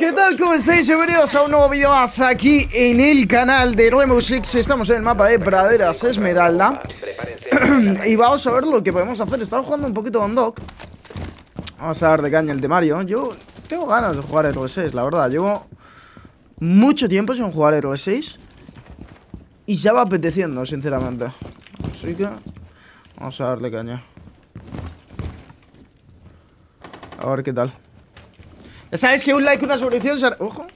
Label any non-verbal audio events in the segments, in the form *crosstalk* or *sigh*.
¿Qué tal? ¿Cómo estáis? Bienvenidos a un nuevo vídeo más aquí en el canal de Six Estamos en el mapa de Praderas Esmeralda. *clears throat* Y vamos a ver lo que podemos hacer. Estamos jugando un poquito con Doc. Vamos a dar de caña el temario Yo tengo ganas de jugar r 6 la verdad. Llevo mucho tiempo sin jugar r 6 Y ya va apeteciendo, sinceramente. Así que Vamos a darle caña. A ver qué tal ya sabéis que un like, una suscripción se Ojo.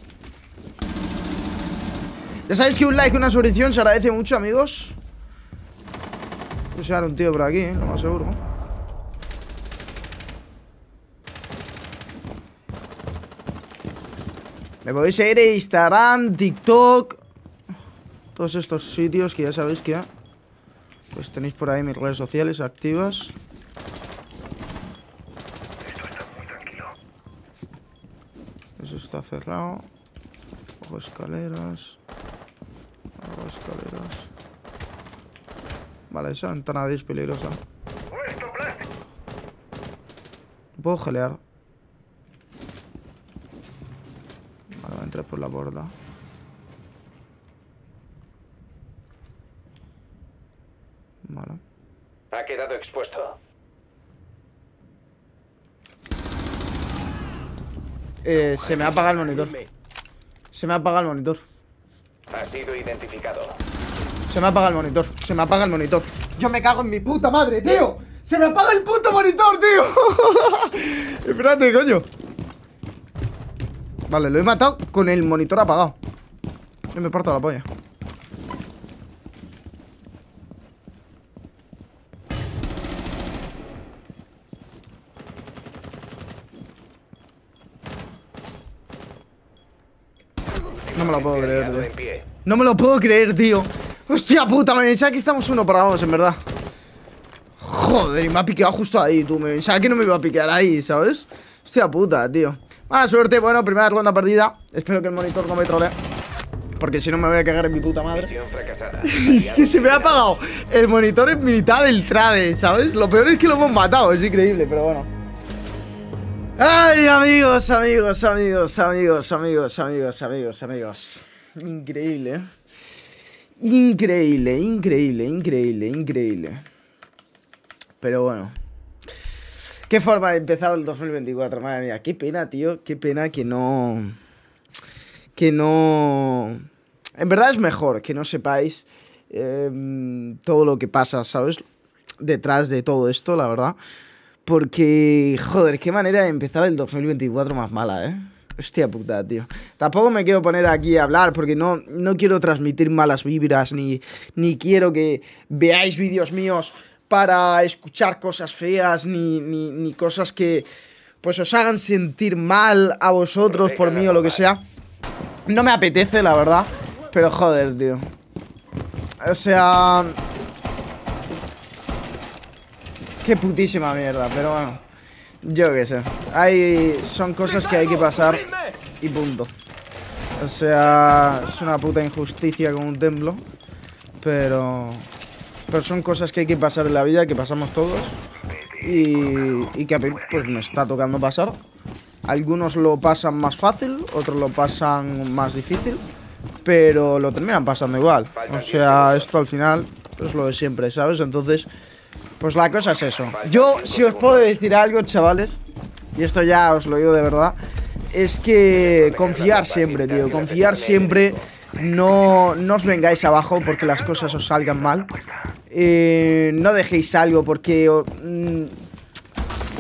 Ya sabéis que un like, una suscripción se agradece mucho, amigos Voy a un tío por aquí, ¿eh? lo más seguro. Me podéis seguir en Instagram, TikTok. Todos estos sitios que ya sabéis que Pues tenéis por ahí mis redes sociales activas Eso está cerrado. Ojo escaleras. Hago escaleras. Vale, esa ventana es peligrosa. Puedo gelear. Vale, voy a entrar por la borda. Vale. Ha quedado expuesto. Eh, se me ha apagado el monitor. Se me ha apagado el monitor. Ha sido identificado. Se me apaga el monitor. Se me apaga el monitor. Yo me cago en mi puta madre, tío. Se me apaga el puto monitor, tío. *laughs* Espérate, coño. Vale, lo he matado con el monitor apagado. Yo me parto la polla. No me lo puedo creer, Aliado en tío. pie. No me lo puedo creer, tío. Hostia puta, me pensaba que estamos uno para dos, en verdad. Joder, y me ha piqueado justo ahí, tú. Me pensaba que no me iba a piquear ahí, ¿sabes? Hostia puta, tío. Mala suerte, bueno, primera ronda perdida. Espero que el monitor no me trole. Porque si no me voy a cagar en mi puta madre. *laughs* Es que se me ha apagado el monitor en mitad del trade, ¿sabes? Lo peor es que lo hemos matado, es increíble, pero bueno. Ay, amigos, amigos, amigos, amigos, amigos, amigos, amigos, amigos. Increíble, ¿eh? Increíble, increíble, increíble, increíble. Pero bueno. Qué forma de empezar el 2024, madre mía. Qué pena, tío. Qué pena que no. Que no. En verdad es mejor que no sepáis em, todo lo que pasa, ¿sabes? Detrás de todo esto, la verdad. Porque, joder, qué manera de empezar el 2024 más mala, ¿eh? Hostia puta, tío. Tampoco me quiero poner aquí a hablar porque no, no quiero transmitir malas vibras ni, ni quiero que veáis vídeos míos para escuchar cosas feas ni, ni, ni cosas que pues os hagan sentir mal a vosotros por mí o lo que sea. No me apetece, la verdad. Pero joder, tío. O sea... Qué putísima mierda, pero bueno. Yo qué sé. Hay, son cosas que hay que pasar y punto. O sea, es una puta injusticia con un templo. Pero... Pero son cosas que hay que pasar en la vida, que pasamos todos. Y, y que a mí pues me está tocando pasar. Algunos lo pasan más fácil, otros lo pasan más difícil. Pero lo terminan pasando igual. O sea, esto al final es lo de siempre, ¿sabes? Entonces... Pues la cosa es eso. Yo, si os puedo decir algo, chavales, y esto ya os lo digo de verdad, es que confiar siempre, tío. Confiar siempre. No, no os vengáis abajo porque las cosas os salgan mal. Eh, no dejéis algo porque... mm,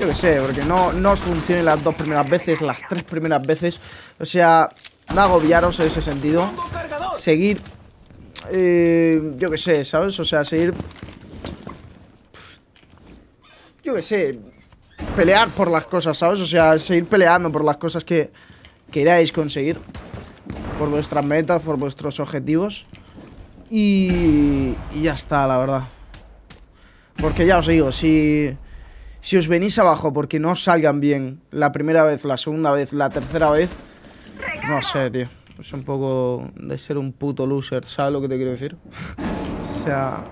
yo qué sé, porque no, no os funcione las dos primeras veces, las tres primeras veces. O sea, no agobiaros en ese sentido. Seguir... eh, yo qué sé, ¿sabes? O sea, seguir yo qué sé, pelear por las cosas, ¿sabes? O sea, seguir peleando por las cosas que queráis conseguir. Por vuestras metas, por vuestros objetivos. Y, y ya está, la verdad. Porque ya os digo, si, si os venís abajo porque no salgan bien la primera vez, la segunda vez, la tercera vez, no sé, tío. Es un poco de ser un puto loser, ¿sabes lo que te quiero decir? *laughs* o sea...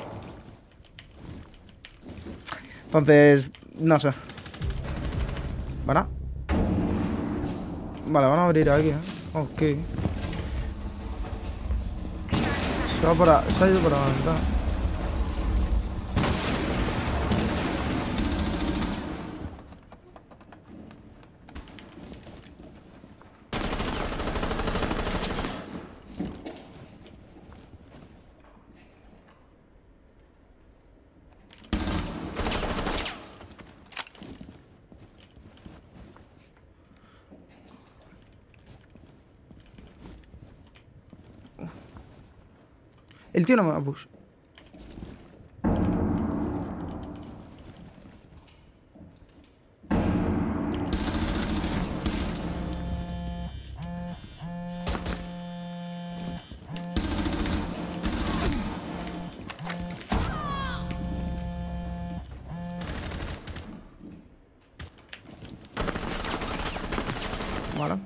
Entonces, no sé. ¿Para? Vale, van a abrir aquí, ¿eh? Ok. Se va para... Se ha ido para la ventana. El tío no me va a push. Vale.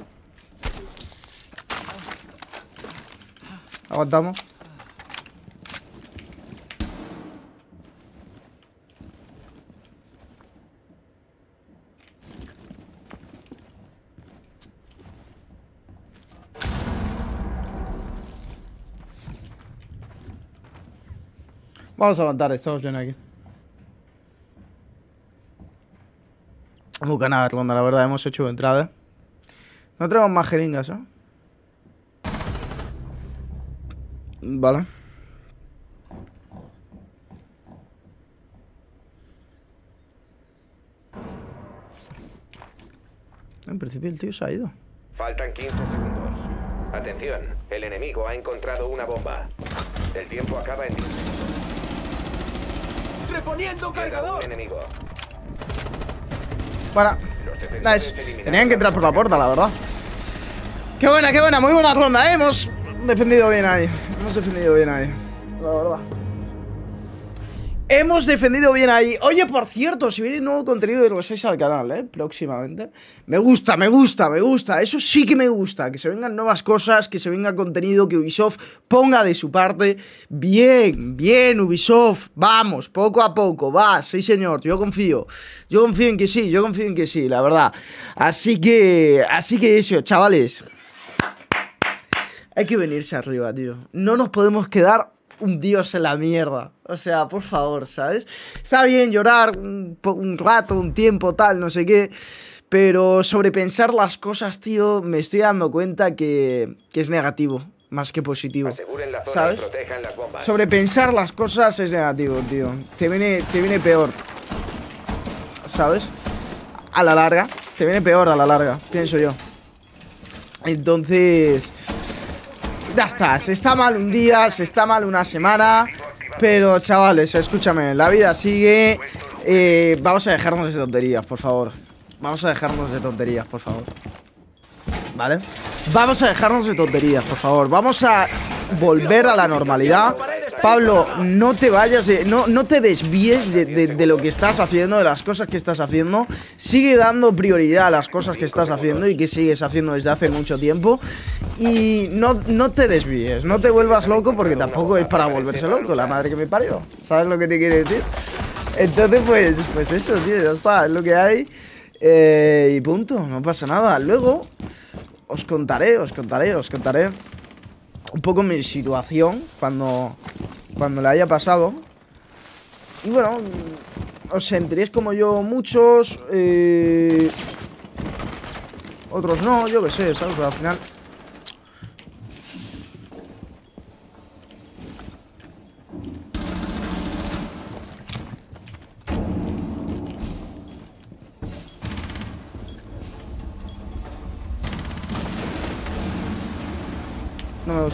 Vamos a aguantar, estamos bien aquí. Hemos ganado ronda, la verdad, hemos hecho entrada. No tenemos más jeringas, ¿eh? Vale. En principio el tío se ha ido. Faltan 15 segundos. Atención, el enemigo ha encontrado una bomba. El tiempo acaba en 10 ¡Reponiendo cargador! enemigo. Nice. eliminaron Tenían que entrar por la puerta, la verdad. Qué buena, qué buena, muy buena ronda, ¿eh? Hemos defendido bien ahí. Hemos defendido bien ahí. La verdad. Hemos defendido bien ahí. Oye, por cierto, si viene nuevo contenido de 6 al canal, ¿eh? Próximamente. Me gusta, me gusta, me gusta. Eso sí que me gusta. Que se vengan nuevas cosas, que se venga contenido, que Ubisoft ponga de su parte. Bien, bien, Ubisoft. Vamos, poco a poco. Va, sí, señor. Yo confío. Yo confío en que sí, yo confío en que sí, la verdad. Así que, así que eso, chavales. Hay que venirse arriba, tío. No nos podemos quedar un dios en la mierda. O sea, por favor, ¿sabes? Está bien llorar un, un rato, un tiempo, tal, no sé qué. Pero sobrepensar las cosas, tío, me estoy dando cuenta que, que es negativo, más que positivo. Aseguren la zona ¿Sabes? y las bombas. Sobrepensar las cosas es negativo, tío. Te viene, te viene peor. ¿Sabes? A la larga. Te viene peor a la larga, pienso yo. Entonces... Ya está, se está mal un día, se está mal una semana. Pero chavales, escúchame, la vida sigue. Eh, vamos a dejarnos de tonterías, por favor. Vamos a dejarnos de tonterías, por favor. ¿Vale? Vamos a dejarnos de tonterías, por favor. Vamos a volver a la normalidad. Pablo, no te vayas, de- no, no te desvíes de, de- de lo que estás haciendo, de las cosas que estás haciendo. Sigue dando prioridad a las cosas que estás haciendo y que sigues haciendo desde hace mucho tiempo. Y no, no te desvíes, no te vuelvas loco porque tampoco es para volverse loco, la madre que me parió. ¿Sabes lo que te quiere decir? Entonces, pues, pues eso, tío, ya está, es lo que hay. Eh, y punto, no pasa nada. Luego, os contaré, os contaré, os contaré un poco mi situación cuando, cuando le haya pasado. Y bueno, os sentiréis como yo muchos, eh, otros no, yo qué sé, ¿sabes? Pero al final...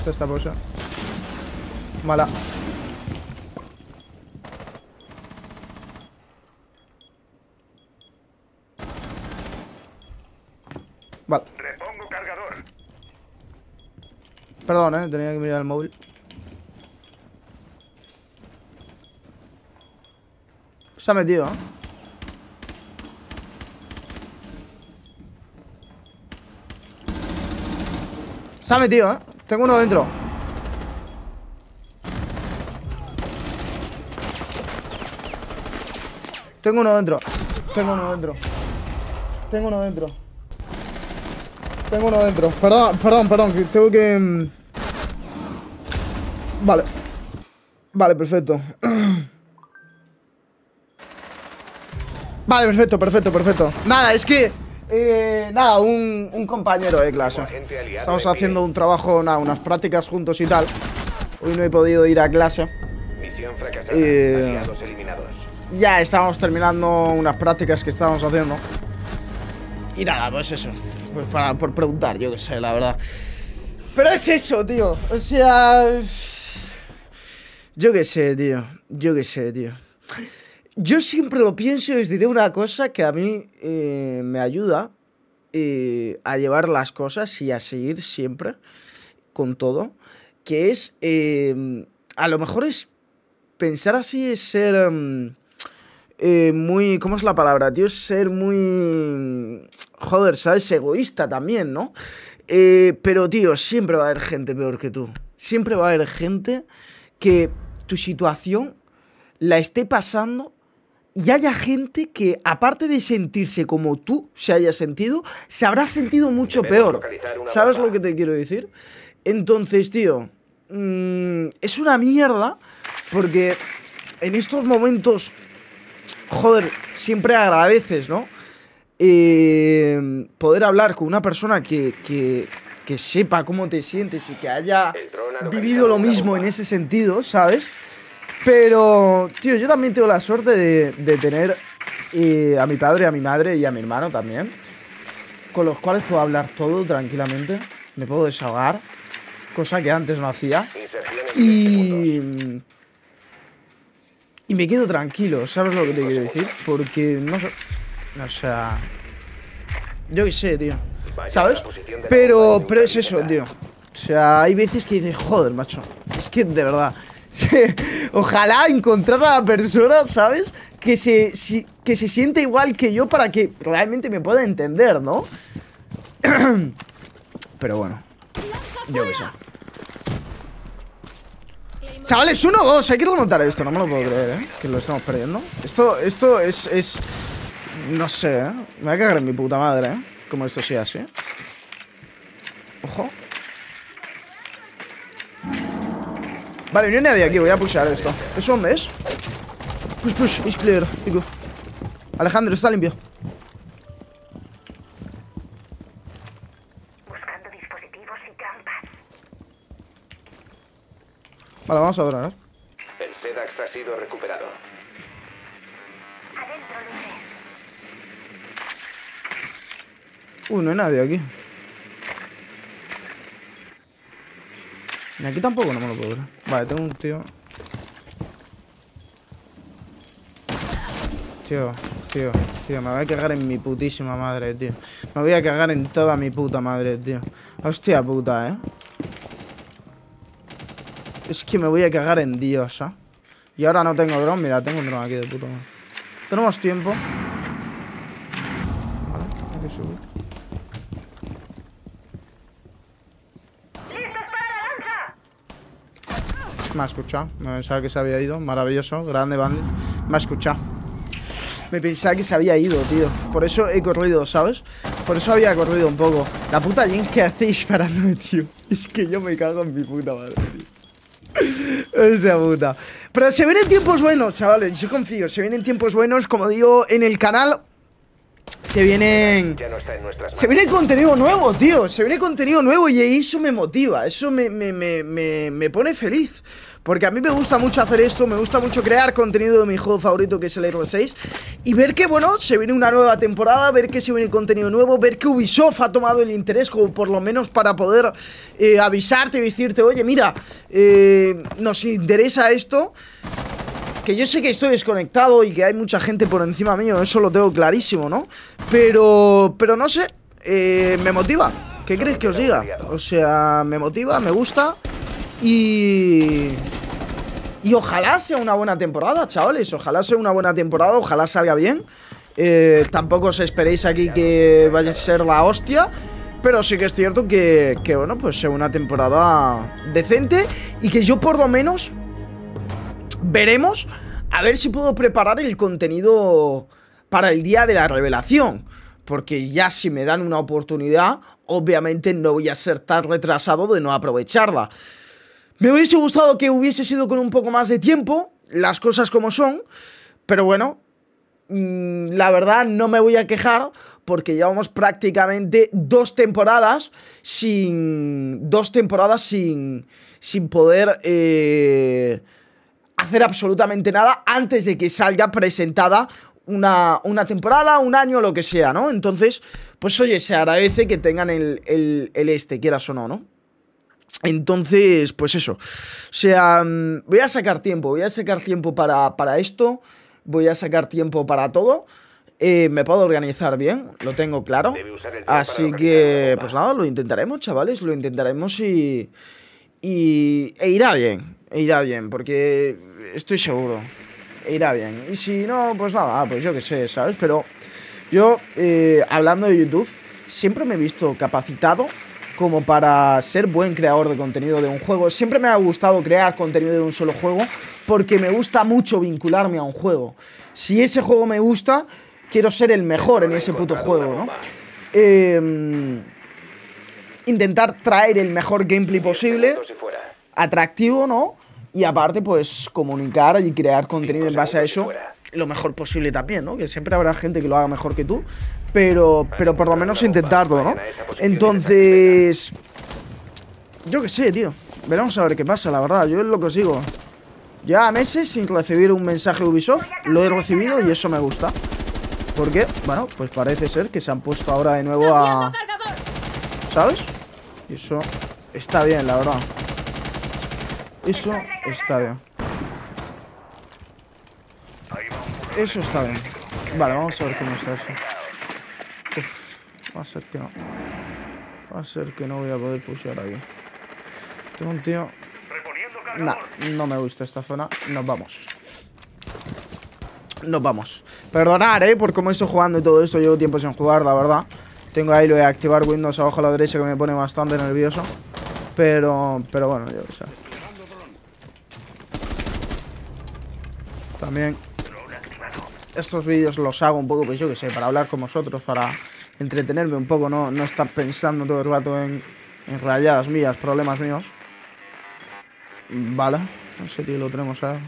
gusta esta pose. Mala. Vale. Repongo cargador. Perdón, eh, tenía que mirar el móvil. Se ha metido, ¿eh? Se ha metido, ¿eh? Tengo uno dentro. Tengo uno dentro. Tengo uno dentro. Tengo uno dentro. Tengo uno dentro. Perdón, perdón, perdón, tengo que... mm. Vale. Vale, perfecto. *clears throat* Vale, perfecto, perfecto, perfecto. Nada, es que... eh, nada, un, un compañero de clase. Estamos en haciendo un trabajo, nada, unas prácticas juntos y tal. Hoy no he podido ir a clase. Misión fracasada. Eh. Ya estábamos terminando unas prácticas que estábamos haciendo. Y nada, pues eso. Pues para, por preguntar, yo qué sé, la verdad. Pero es eso, tío. O sea. Yo qué sé, tío. Yo qué sé, tío. Yo siempre lo pienso y os diré una cosa que a mí eh, me ayuda eh, a llevar las cosas y a seguir siempre con todo. Que es. eh, a lo mejor es. Pensar así es ser. em, eh, muy. ¿Cómo es la palabra, tío? Es ser muy. Joder, ¿sabes? Egoísta también, ¿no? Pero, tío, siempre va a haber gente peor que tú. Siempre va a haber gente que tu situación la esté pasando y haya gente que, aparte de sentirse como tú se haya sentido, se habrá sentido mucho peor. ¿Sabes lo que te quiero decir? Entonces, tío, mm, es una mierda porque en estos momentos, joder, siempre agradeces, ¿no? Eh, poder hablar con una persona que, que, que sepa cómo te sientes y que haya vivido lo mismo en ese sentido, ¿sabes? Pero, tío, yo también tengo la suerte de, de tener eh, a mi padre, a mi madre y a mi hermano también, con los cuales puedo hablar todo tranquilamente, me puedo desahogar, cosa que antes no hacía. 10 segundos. Y. Y me quedo tranquilo, ¿sabes lo que te quiero decir? Porque no sé. O sea. Yo qué sé, tío. ¿Sabes? Pero, pero es eso, tío. O sea, hay veces que dices, joder, macho. Es que de verdad. Ojalá encontrar a la persona, ¿sabes? Que se, si- que se siente igual que yo para que realmente me pueda entender, ¿no? *clears throat* Pero bueno. Yo qué sé. Chavales, uno o dos, hay que remontar esto, no me lo puedo creer, ¿eh? Que lo estamos perdiendo. Esto, esto es, es... No sé, ¿eh? Me voy a cagar en mi puta madre, ¿eh? Como esto sea así. Ojo. Vale, no hay nadie aquí, voy a pushar esto. ¿Eso dónde es? Push, push, it's clear. Alejandro, está limpio. Buscando dispositivos y trampas. Vale, vamos a dronar. El SEDAX ha sido recuperado. Adentro, luces. Uy, no hay nadie aquí. Ni aquí tampoco, no me lo puedo creer. Vale, tengo un tío. Tío, tío, tío, me voy a cagar en mi putísima madre, tío. Me voy a cagar en toda mi puta madre, tío. Hostia puta, eh. Es que me voy a cagar en Dios, ¿ah? Y ahora no tengo dron, mira, tengo un dron aquí de madre. Tenemos tiempo. Vale, hay que subir. ¡Listos para la lanza! Me ha escuchado. Me pensaba que se había ido. Maravilloso. Grande bandit. Me ha escuchado. Me pensaba que se había ido, tío. Por eso he corrido, ¿sabes? Por eso había corrido un poco. La puta Jin que hace disparándome, *laughs* tío. Es que yo me cago en mi puta madre, tío. Esa puta. Pero se vienen tiempos buenos, chavales. Yo confío. Se vienen tiempos buenos. Como digo en el canal. Se vienen. Ya no está en nuestras manos. Se viene contenido nuevo, tío. Se viene contenido nuevo y eso me motiva. Eso me, me, me, me, pone feliz. Porque a mí me gusta mucho hacer esto. Me gusta mucho crear contenido de mi juego favorito, que es el R6. Y ver que, bueno, se viene una nueva temporada. Ver que se viene contenido nuevo. Ver que Ubisoft ha tomado el interés, como por lo menos para poder eh, avisarte y decirte, oye, mira, eh, nos interesa esto. Que yo sé que estoy desconectado y que hay mucha gente por encima mío, eso lo tengo clarísimo, ¿no? Pero, pero no sé, eh, me motiva. ¿Qué crees que os diga? O sea, me motiva, me gusta y... Y ojalá sea una buena temporada, chavales. Ojalá sea una buena temporada, ojalá salga bien. Eh, tampoco os esperéis aquí que vaya a ser la hostia. Pero sí que es cierto que, que, bueno, pues sea una temporada decente y que yo por lo menos veremos a ver si puedo preparar el contenido para el día de la revelación. Porque ya si me dan una oportunidad, obviamente no voy a ser tan retrasado de no aprovecharla. Me hubiese gustado que hubiese sido con un poco más de tiempo, las cosas como son, pero bueno, mm, la verdad no me voy a quejar porque llevamos prácticamente dos temporadas sin. dos temporadas sin. sin poder. eh, hacer absolutamente nada antes de que salga presentada una, una temporada, un año, lo que sea, ¿no? Entonces, pues oye, se agradece que tengan el, el, el este, quieras o no, ¿no? Entonces, pues eso. O sea, mm, voy a sacar tiempo, voy a sacar tiempo para, para esto, voy a sacar tiempo para todo. Eh, me puedo organizar bien, lo tengo claro. Así que, pues nada, lo intentaremos, chavales, lo intentaremos y. y e irá bien, e irá bien, porque estoy seguro. E irá bien. Y si no, pues nada, pues yo qué sé, ¿sabes? Pero yo, eh, hablando de YouTube, siempre me he visto capacitado como para ser buen creador de contenido de un juego. Siempre me ha gustado crear contenido de un solo juego porque me gusta mucho vincularme a un juego. Si ese juego me gusta, quiero ser el mejor en ese puto juego, ¿no? Eh, intentar traer el mejor gameplay posible. Atractivo, ¿no? Y aparte, pues comunicar y crear contenido en base a eso lo mejor posible también, ¿no? Que siempre habrá gente que lo haga mejor que tú, pero, pero por lo menos intentarlo, ¿no? Entonces, yo qué sé, tío. Veremos a ver qué pasa, la verdad. Yo es lo que os digo. Ya meses sin recibir un mensaje de Ubisoft, lo he recibido y eso me gusta. Porque, bueno, pues parece ser que se han puesto ahora de nuevo a... ¿Sabes? Y eso está bien, la verdad. Eso está bien. Eso está bien. Vale, vamos a ver cómo está eso. Uf, va a ser que no. Va a ser que no voy a poder pushear aquí. Tengo un tío. Nah, no me gusta esta zona. Nos vamos. Nos vamos. Perdonar, eh, por cómo estoy jugando y todo esto. Llevo tiempo sin jugar, la verdad. Tengo ahí lo de activar Windows abajo a la derecha que me pone bastante nervioso. Pero, pero bueno, yo qué sé. Estos vídeos los hago un poco, pues yo que sé, para hablar con vosotros, para entretenerme un poco, no, no estar pensando todo el rato en, en rayadas mías, problemas míos. Vale, no sé, tío, lo tenemos a...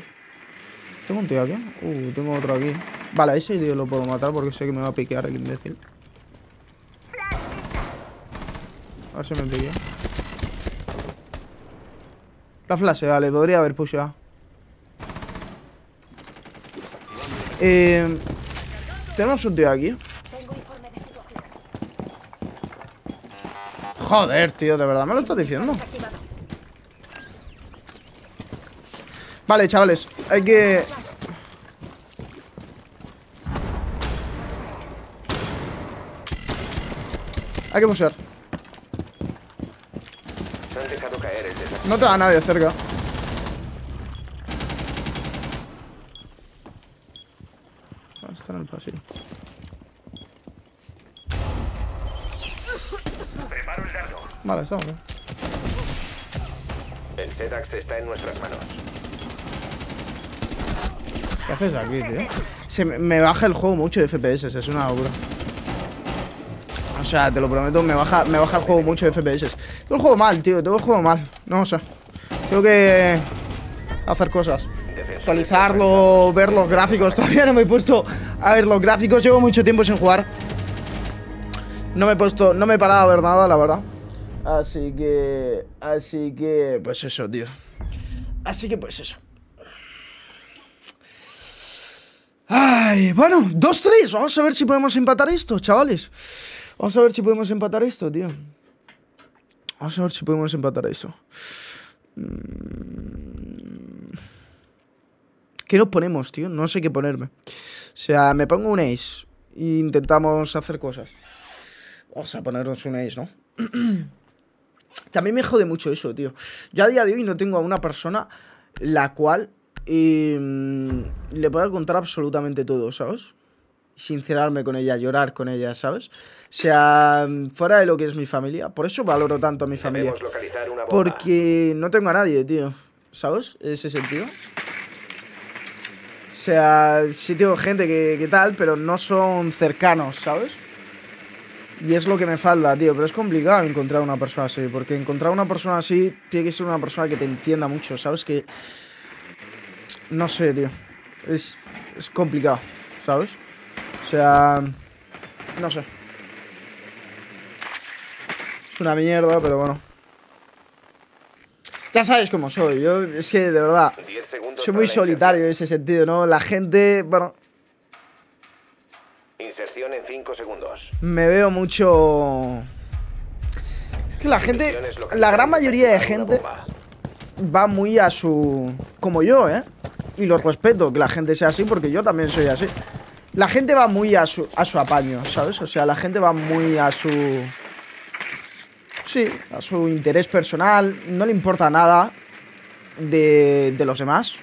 ¿Tengo un tío aquí? Uh, tengo otro aquí. Vale, ese tío lo puedo matar porque sé que me va a piquear el imbécil. A ver si me piquea. La flash, vale, podría haber pusheado. Eh, tenemos un tío aquí. Joder, tío, de verdad me lo estás diciendo. Vale, chavales, hay que... Hay que desafío. No te va nadie cerca. Ah, Está en el pasillo. Vale, estamos bien. El ZAX está en nuestras manos. ¿Qué haces aquí, tío? Se me, me baja el juego mucho de FPS, es una locura. O sea, te lo prometo, me baja, me baja el juego mucho de FPS. Tengo el juego mal, tío, tengo el juego mal. No sé. Tengo que hacer cosas. Actualizarlo, ver los gráficos. *laughs* Todavía no me he puesto a ver los gráficos. Llevo mucho tiempo sin jugar. No me he puesto, no me he parado a ver nada, la verdad. Así que, así que, pues eso, tío. Así que, pues eso. Ay, bueno, 2-3. Vamos a ver si podemos empatar esto, chavales. Vamos a ver si podemos empatar esto, tío. Vamos a ver si podemos empatar eso. Mm. ¿Qué nos ponemos, tío? No sé qué ponerme. O sea, me pongo un ace e intentamos hacer cosas. Vamos a ponernos un ace, ¿no? *clears throat* También me jode mucho eso, tío. Yo a día de hoy no tengo a una persona la cual eh, le pueda contar absolutamente todo, ¿sabes? Sincerarme con ella, llorar con ella, ¿sabes? O sea, fuera de lo que es mi familia. Por eso valoro tanto a mi familia. Porque no tengo a nadie, tío. ¿Sabes? Ese sentido. O sea, sí tengo gente que, que tal, pero no son cercanos, ¿sabes? Y es lo que me falta, tío. Pero es complicado encontrar una persona así. Porque encontrar una persona así tiene que ser una persona que te entienda mucho, ¿sabes? Que. No sé, tío. Es, es complicado, ¿sabes? O sea. No sé. Es una mierda, pero bueno. Ya sabes cómo soy. Yo es que de verdad. 10 segundos Soy muy solitario en ese sentido, ¿no? La gente. Bueno, En 5 segundos. me veo mucho. Es que la gente. La gran mayoría de gente va muy a su. Como yo, ¿eh? Y lo respeto que la gente sea así porque yo también soy así. La gente va muy a su, a su apaño, ¿sabes? O sea, la gente va muy a su. Sí, a su interés personal. No le importa nada de, de los demás.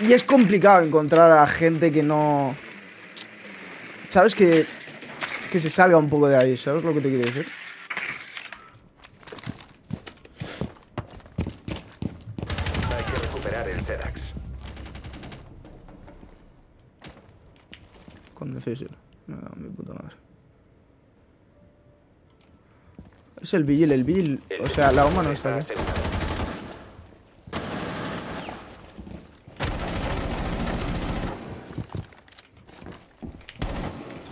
Y es complicado encontrar a gente que no. ¿Sabes? Que. Que se salga un poco de ahí, ¿sabes lo que te quiero decir? Hay que recuperar el Sedax. Con difícil. Me da mi puta madre. Es el Vigil, el Vigil. O sea, la bomba no está aquí. asegurado.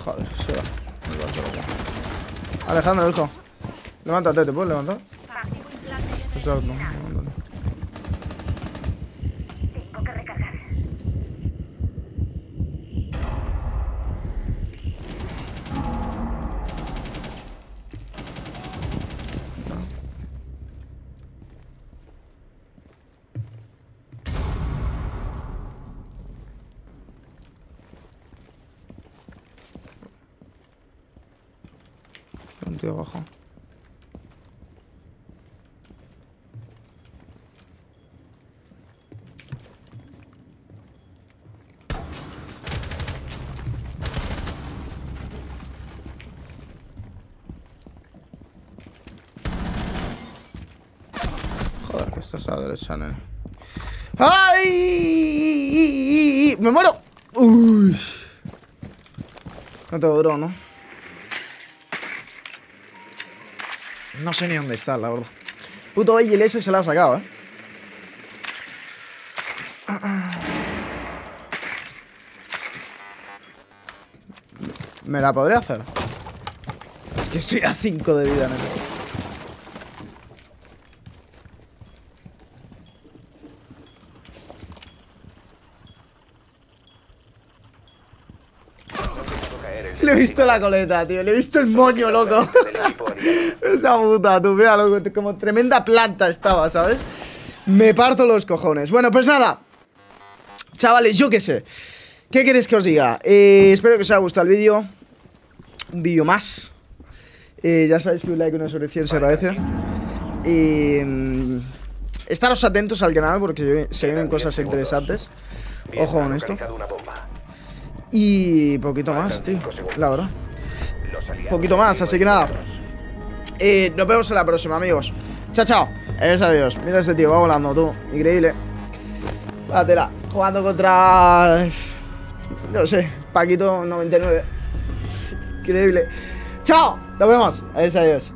Joder, se va. Me va solo ya. Alejandro, hijo. Levántate, ¿te puedes levantar? Exacto. levántate. Tengo que recargar. Hay Un tío abajo. Joder, que estás a la derecha, nene. ¡Ay! ¡Me muero! Uy. No te duró, ¿no? No sé ni dónde está, la verdad. Puto ese se la ha sacado, ¿eh? ¿Me la podré hacer? Es que estoy a 5 de vida, neta. Dejado caer el Le he visto la coleta, tío. Le he visto el moño, loco. *laughs* Esa puta, tú, mira, loco, como tremenda planta estaba, ¿sabes? Me parto los cojones. Bueno, pues nada. Chavales, yo qué sé. ¿Qué queréis que os diga? Eh, espero que os haya gustado el vídeo. Un vídeo más. Eh, ya sabéis que un like y una suscripción se agradece. Y. mm, estaros atentos al canal porque se vienen cosas interesantes. Ojo con esto. Y poquito más, tío. La verdad. Poquito más, así que nada. Eh, nos vemos en la próxima, amigos. Chao, chao. Adiós, adiós. Mira ese tío, va volando, tú. Increíble. Bátela. Jugando contra. *sighs* No sé, Paquito 99. Increíble. Chao. Nos vemos. Adiós, adiós.